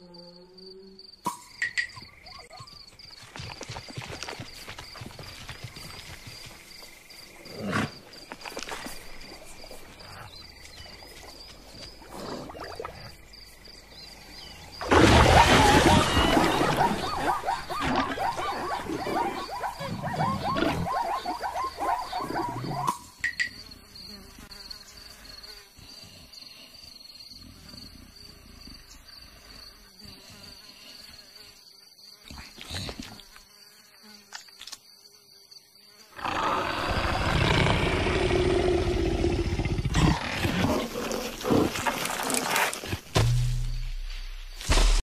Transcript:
Om.